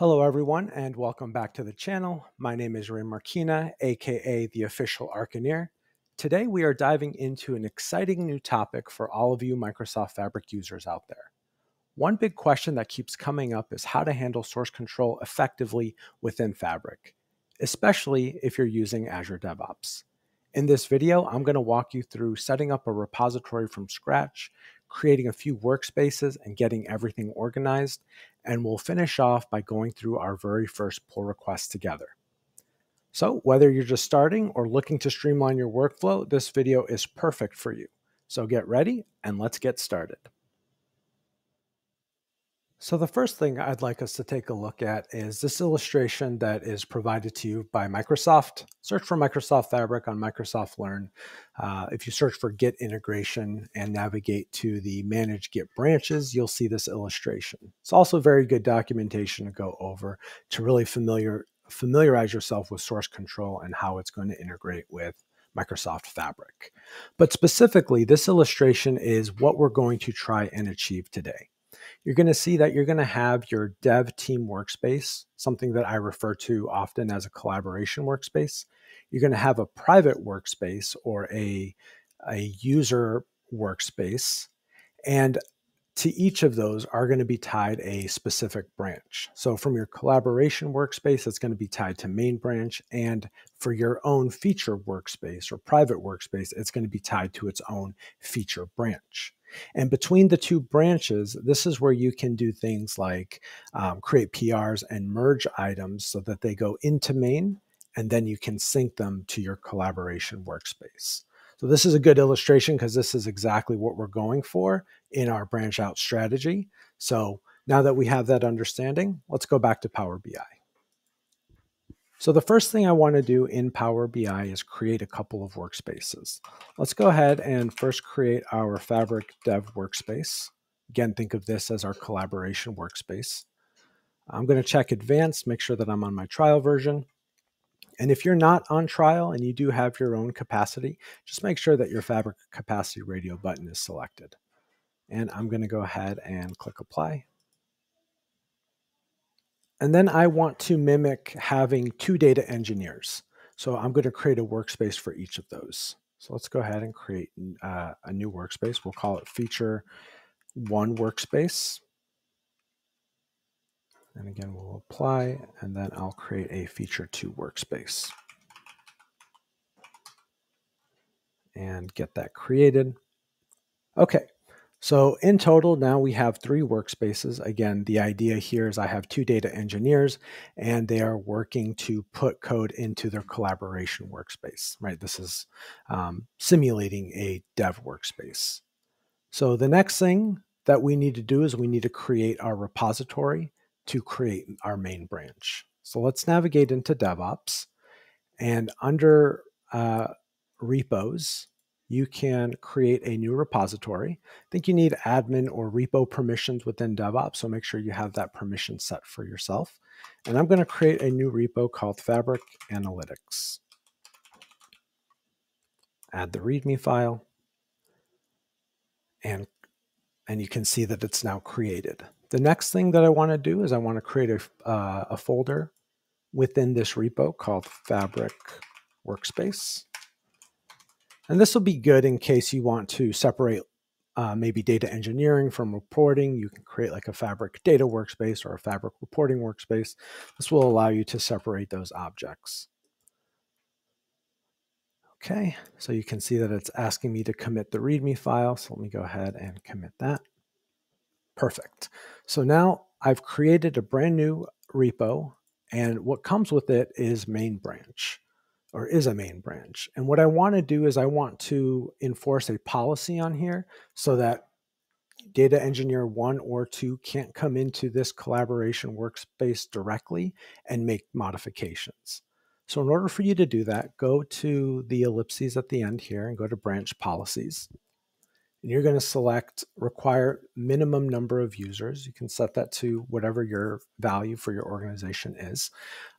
Hello, everyone, and welcome back to the channel. My name is Ray Marquina, aka the official Archineer. Today, we are diving into an exciting new topic for all of you Microsoft Fabric users out there. One big question that keeps coming up is how to handle source control effectively within Fabric, especially if you're using Azure DevOps. In this video, I'm going to walk you through setting up a repository from scratch, creating a few workspaces, and getting everything organized. And we'll finish off by going through our very first pull request together. So, whether you're just starting or looking to streamline your workflow, this video is perfect for you. So, get ready and let's get started. So the first thing I'd like us to take a look at is this illustration that is provided to you by Microsoft. Search for Microsoft Fabric on Microsoft Learn. Uh, if you search for Git integration and navigate to the Manage Git branches, you'll see this illustration. It's also very good documentation to go over to really familiar, familiarize yourself with source control and how it's going to integrate with Microsoft Fabric. But specifically, this illustration is what we're going to try and achieve today you're going to see that you're going to have your dev team workspace, something that I refer to often as a collaboration workspace. You're going to have a private workspace or a, a user workspace. And to each of those are going to be tied a specific branch. So from your collaboration workspace, it's going to be tied to main branch. And for your own feature workspace or private workspace, it's going to be tied to its own feature branch. And between the two branches, this is where you can do things like um, create PRs and merge items so that they go into main, and then you can sync them to your collaboration workspace. So this is a good illustration because this is exactly what we're going for in our branch out strategy. So now that we have that understanding, let's go back to Power BI. So the first thing I want to do in Power BI is create a couple of workspaces. Let's go ahead and first create our Fabric Dev workspace. Again, think of this as our collaboration workspace. I'm going to check advanced, make sure that I'm on my trial version. And if you're not on trial and you do have your own capacity, just make sure that your Fabric capacity radio button is selected. And I'm going to go ahead and click apply. And then I want to mimic having two data engineers. So I'm going to create a workspace for each of those. So let's go ahead and create uh, a new workspace. We'll call it feature one workspace. And again, we'll apply, and then I'll create a feature two workspace. And get that created. Okay, so in total, now we have three workspaces. Again, the idea here is I have two data engineers and they are working to put code into their collaboration workspace, right? This is um, simulating a dev workspace. So the next thing that we need to do is we need to create our repository to create our main branch. So let's navigate into DevOps and under uh, repos, you can create a new repository. I think you need admin or repo permissions within DevOps, so make sure you have that permission set for yourself. And I'm going to create a new repo called Fabric Analytics. Add the README file, and, and you can see that it's now created. The next thing that I want to do is I want to create a, uh, a folder within this repo called Fabric Workspace. And this will be good in case you want to separate uh, maybe data engineering from reporting. You can create like a Fabric data workspace or a Fabric reporting workspace. This will allow you to separate those objects. Okay, so you can see that it's asking me to commit the README file. So let me go ahead and commit that. Perfect. So now I've created a brand new repo and what comes with it is main branch or is a main branch. And what I want to do is I want to enforce a policy on here so that data engineer one or two can't come into this collaboration workspace directly and make modifications. So in order for you to do that, go to the ellipses at the end here and go to branch policies and you're going to select require minimum number of users. You can set that to whatever your value for your organization is.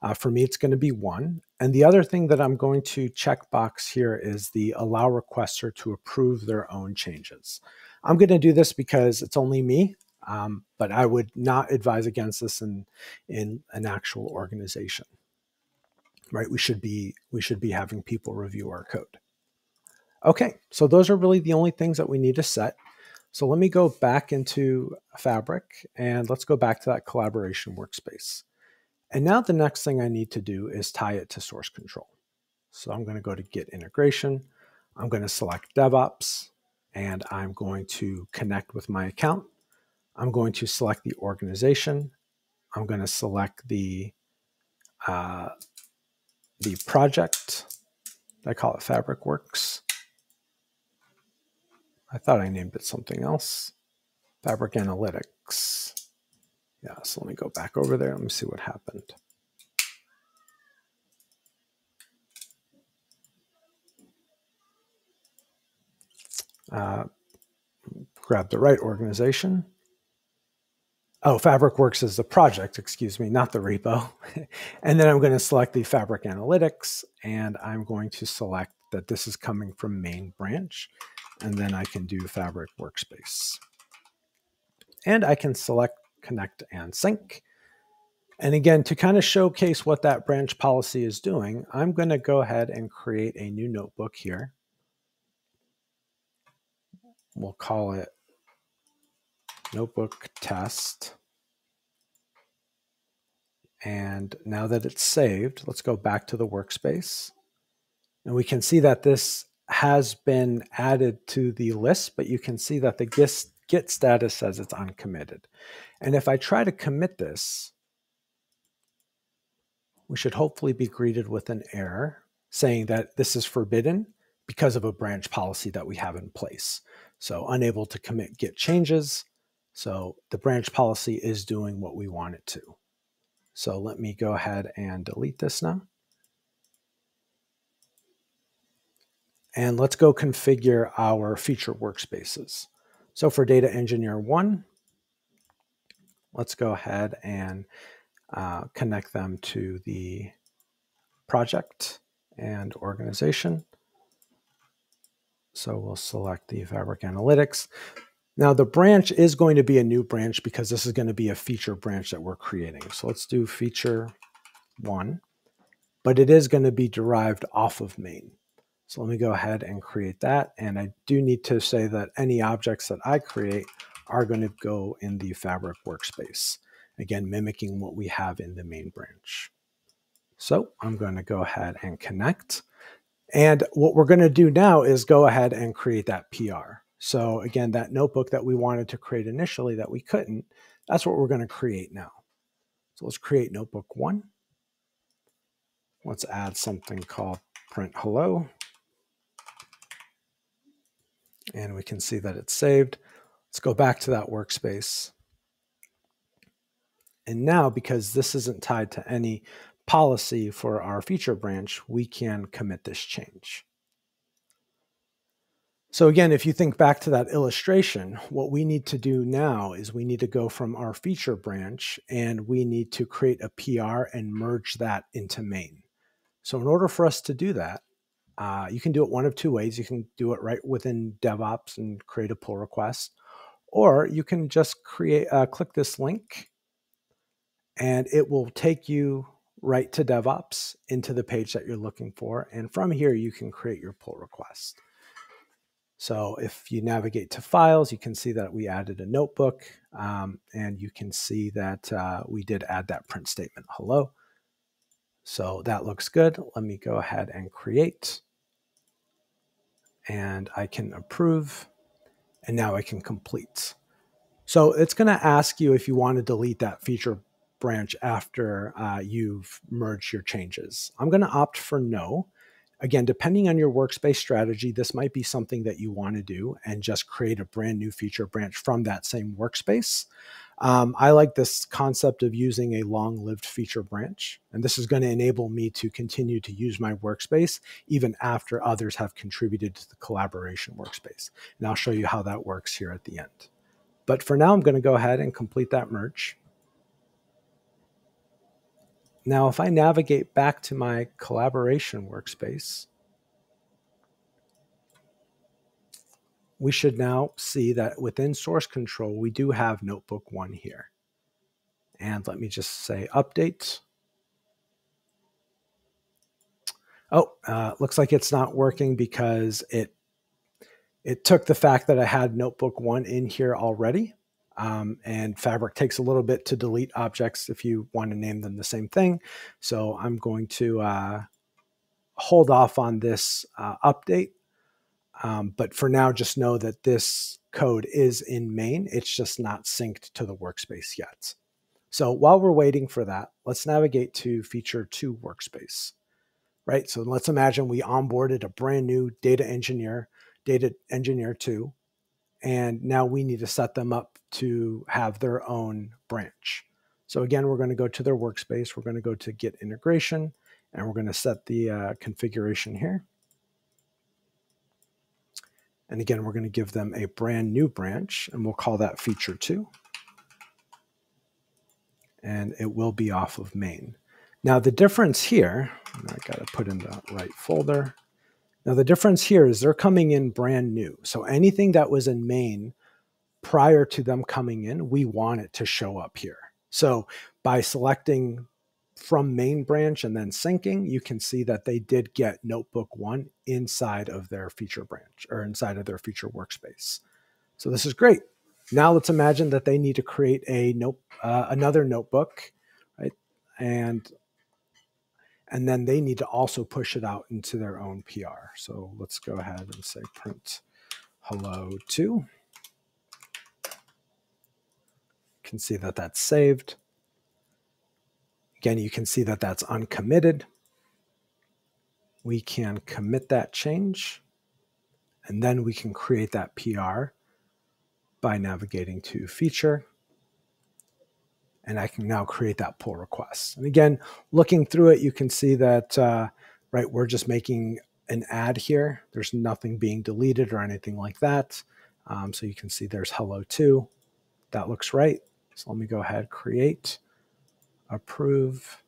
Uh, for me, it's going to be one. And the other thing that I'm going to check box here is the allow requester to approve their own changes. I'm going to do this because it's only me. Um, but I would not advise against this in in an actual organization. Right? We should be we should be having people review our code. Okay, so those are really the only things that we need to set. So let me go back into Fabric and let's go back to that collaboration workspace. And now the next thing I need to do is tie it to source control. So I'm going to go to Git integration. I'm going to select DevOps and I'm going to connect with my account. I'm going to select the organization. I'm going to select the uh, the project. I call it Fabric Works. I thought I named it something else. Fabric Analytics. Yeah, so let me go back over there. Let me see what happened. Uh, grab the right organization. Oh, Fabric Works is the project, excuse me, not the repo. and then I'm going to select the Fabric Analytics, and I'm going to select that this is coming from main branch and then I can do Fabric Workspace. And I can select Connect and Sync. And again, to kind of showcase what that branch policy is doing, I'm going to go ahead and create a new notebook here. We'll call it Notebook Test. And now that it's saved, let's go back to the workspace. And we can see that this has been added to the list, but you can see that the git status says it's uncommitted. And if I try to commit this, we should hopefully be greeted with an error saying that this is forbidden because of a branch policy that we have in place. So unable to commit git changes. So the branch policy is doing what we want it to. So let me go ahead and delete this now. And let's go configure our feature workspaces. So for Data Engineer 1, let's go ahead and uh, connect them to the project and organization. So we'll select the Fabric Analytics. Now the branch is going to be a new branch because this is going to be a feature branch that we're creating. So let's do feature one, but it is going to be derived off of main. So let me go ahead and create that. And I do need to say that any objects that I create are going to go in the Fabric workspace. Again, mimicking what we have in the main branch. So I'm going to go ahead and connect. And what we're going to do now is go ahead and create that PR. So again, that notebook that we wanted to create initially that we couldn't, that's what we're going to create now. So let's create notebook one. Let's add something called print hello and we can see that it's saved. Let's go back to that workspace. And now, because this isn't tied to any policy for our feature branch, we can commit this change. So again, if you think back to that illustration, what we need to do now is we need to go from our feature branch and we need to create a PR and merge that into main. So in order for us to do that, uh, you can do it one of two ways. You can do it right within DevOps and create a pull request, or you can just create uh, click this link, and it will take you right to DevOps into the page that you're looking for. And from here, you can create your pull request. So if you navigate to files, you can see that we added a notebook, um, and you can see that uh, we did add that print statement hello. So that looks good. Let me go ahead and create and I can approve, and now I can complete. So it's going to ask you if you want to delete that feature branch after uh, you've merged your changes. I'm going to opt for no. Again, depending on your workspace strategy, this might be something that you want to do and just create a brand new feature branch from that same workspace. Um, I like this concept of using a long lived feature branch, and this is going to enable me to continue to use my workspace even after others have contributed to the collaboration workspace. And I'll show you how that works here at the end. But for now, I'm going to go ahead and complete that merge. Now, if I navigate back to my collaboration workspace, we should now see that within source control, we do have notebook one here. And let me just say update. Oh, uh, looks like it's not working because it it took the fact that I had notebook one in here already. Um, and Fabric takes a little bit to delete objects if you want to name them the same thing. So I'm going to uh, hold off on this uh, update. Um, but for now, just know that this code is in main. It's just not synced to the workspace yet. So while we're waiting for that, let's navigate to feature two workspace, right? So let's imagine we onboarded a brand new data engineer, data engineer two, and now we need to set them up to have their own branch. So again, we're going to go to their workspace. We're going to go to Git integration, and we're going to set the uh, configuration here. And again, we're going to give them a brand new branch, and we'll call that feature two. And it will be off of main. Now the difference here, I got to put in the right folder. Now the difference here is they're coming in brand new. So anything that was in main prior to them coming in, we want it to show up here. So by selecting from main branch and then syncing, you can see that they did get notebook one inside of their feature branch or inside of their feature workspace. So this is great. Now let's imagine that they need to create a note, uh, another notebook, right? And and then they need to also push it out into their own PR. So let's go ahead and say print hello to. You can see that that's saved. Again, you can see that that's uncommitted. We can commit that change, and then we can create that PR by navigating to feature and I can now create that pull request. And again, looking through it, you can see that, uh, right, we're just making an add here. There's nothing being deleted or anything like that. Um, so you can see there's hello to. That looks right. So let me go ahead, create, approve,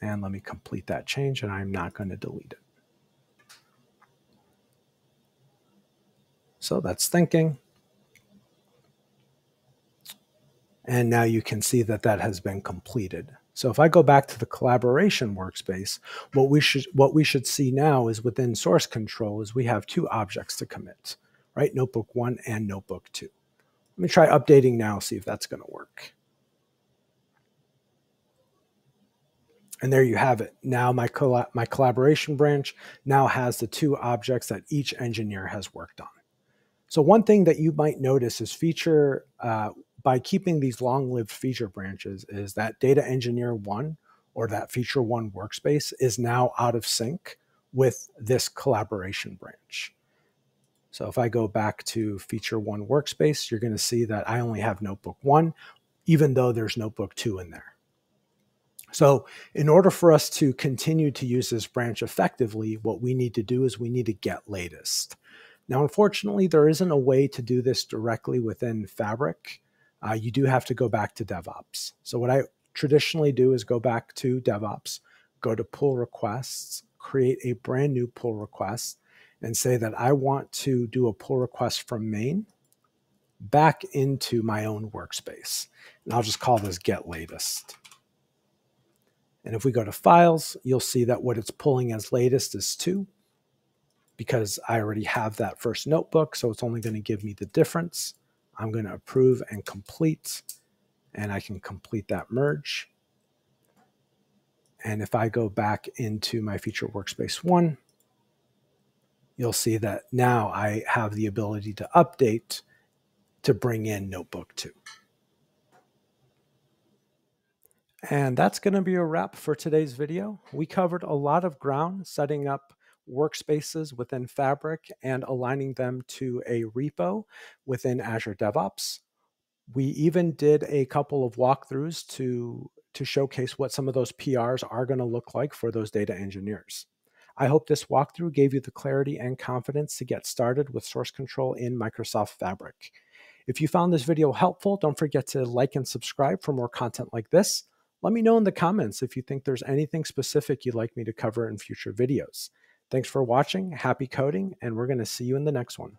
and let me complete that change. And I'm not going to delete it. So that's thinking. And now you can see that that has been completed. So if I go back to the collaboration workspace, what we should what we should see now is within source control is we have two objects to commit, right? Notebook one and notebook two. Let me try updating now, see if that's going to work. And there you have it. Now my, my collaboration branch now has the two objects that each engineer has worked on. So one thing that you might notice is feature uh, by keeping these long-lived feature branches is that data engineer one or that feature one workspace is now out of sync with this collaboration branch. So if I go back to feature one workspace, you're going to see that I only have notebook one, even though there's notebook two in there. So in order for us to continue to use this branch effectively, what we need to do is we need to get latest. Now, unfortunately, there isn't a way to do this directly within Fabric uh, you do have to go back to DevOps. So what I traditionally do is go back to DevOps, go to pull requests, create a brand new pull request, and say that I want to do a pull request from main back into my own workspace. And I'll just call this get latest. And if we go to files, you'll see that what it's pulling as latest is two because I already have that first notebook. So it's only going to give me the difference. I'm going to approve and complete, and I can complete that merge. And if I go back into my feature workspace one, you'll see that now I have the ability to update to bring in notebook two. And that's going to be a wrap for today's video. We covered a lot of ground setting up workspaces within Fabric and aligning them to a repo within Azure DevOps. We even did a couple of walkthroughs to, to showcase what some of those PRs are going to look like for those data engineers. I hope this walkthrough gave you the clarity and confidence to get started with source control in Microsoft Fabric. If you found this video helpful, don't forget to like and subscribe for more content like this. Let me know in the comments if you think there's anything specific you'd like me to cover in future videos. Thanks for watching. Happy coding, and we're going to see you in the next one.